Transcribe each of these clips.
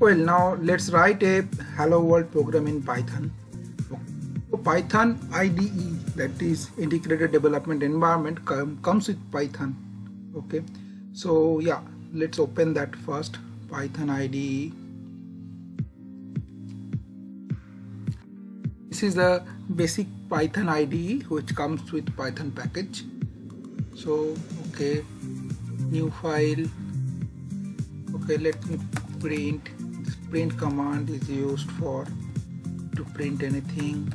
Well, now let's write a hello world program in Python. Python IDE, that is Integrated Development Environment, com comes with Python. Okay, so yeah, let's open that first. Python IDE. This is the basic Python IDE which comes with Python package. So okay, new file. Okay, let me print print command is used for to print anything.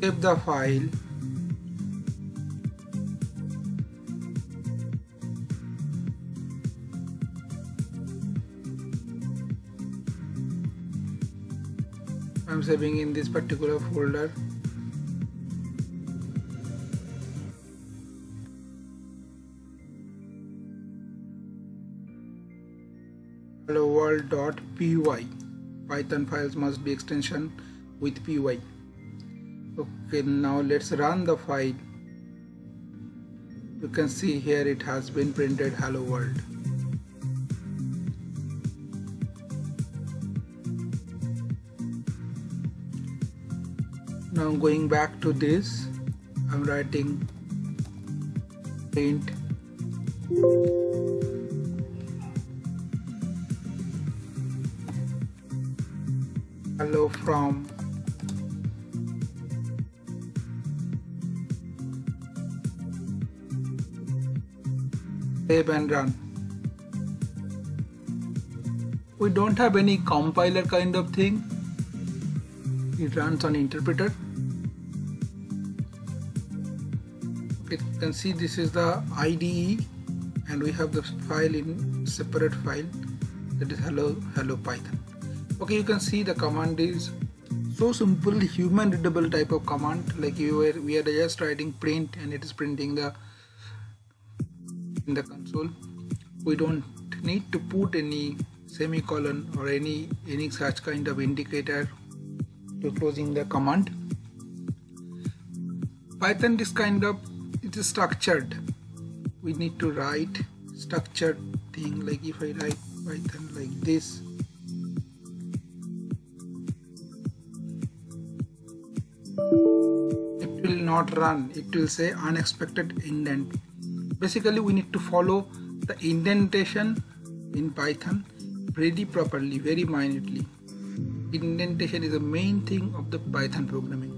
Save the file. I'm saving in this particular folder hello world.py python files must be extension with py okay now let's run the file. You can see here it has been printed hello world. Now going back to this I'm writing print hello from save and run. We don't have any compiler kind of thing. It runs on interpreter. You can see this is the IDE and we have the file in separate file. That is hello hello python okay you can see the command is so simple human readable type of command. Like you were we are just writing print and it is printing the in the console. We don't need to put any semicolon or any any such kind of indicator to closing the command. Python is kind of it is structured. We need to write structured thing. Like if i write python like this not run it will say unexpected indent. Basically we need to follow the indentation in python pretty properly very minutely. Indentation is the main thing of the python programming